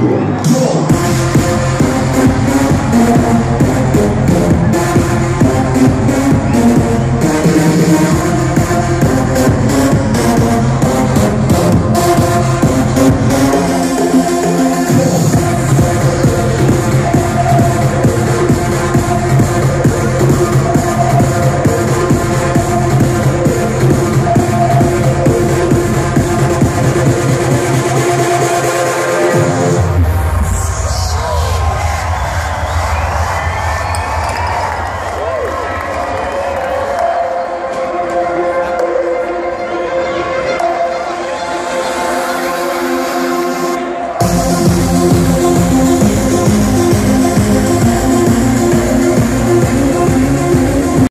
Música